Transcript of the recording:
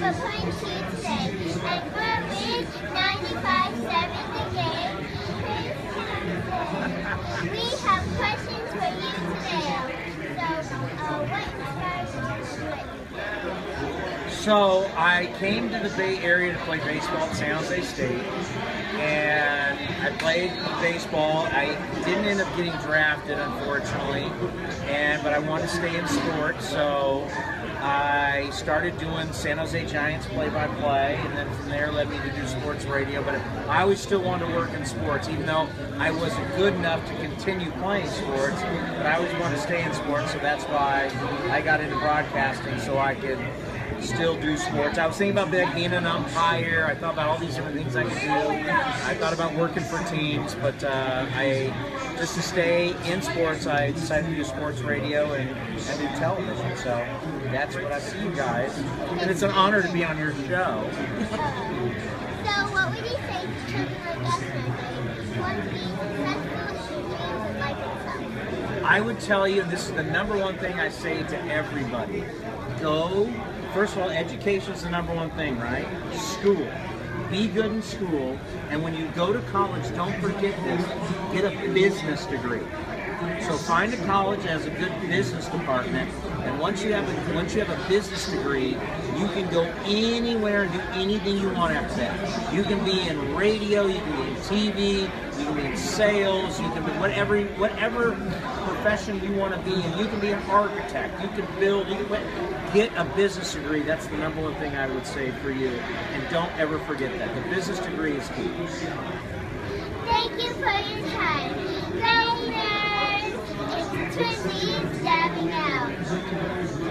And we're with 95.7 The Game. We have questions for you today. So, uh, So I came to the Bay Area to play baseball at San Jose State, and I played baseball. I didn't end up getting drafted, unfortunately, and but I wanted to stay in sports, so I started doing San Jose Giants play-by-play, and then from there led me to do sports radio. But I always still wanted to work in sports, even though I wasn't good enough to continue playing sports. But I always wanted to stay in sports, so that's why I got into broadcasting, so I could still do sports. I was thinking about being an umpire. I thought about all these different things I could do. I thought about working for teams, but uh, I just to stay in sports, I decided to do sports radio and, and do television. So that's what I see you guys, and it's an honor to be on your show. So, what would you say to children like us who want to be successful in dreams and life itself? I would tell you this is the number one thing I say to everybody. Go, first of all, education is the number one thing, right? School. Be good in school, and when you go to college, don't forget this get a business degree. So find a college that has a good business department, and once you have a once you have a business degree, you can go anywhere and do anything you want after that. You can be in radio, you can be in TV, you can be in sales, you can be whatever whatever profession you want to be in. You can be an architect, you can build, you can get a business degree. That's the number one thing I would say for you, and don't ever forget that. The business degree is key. Thank you for your time. Gamers, dabbing Out.